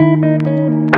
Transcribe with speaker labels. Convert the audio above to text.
Speaker 1: Thank you.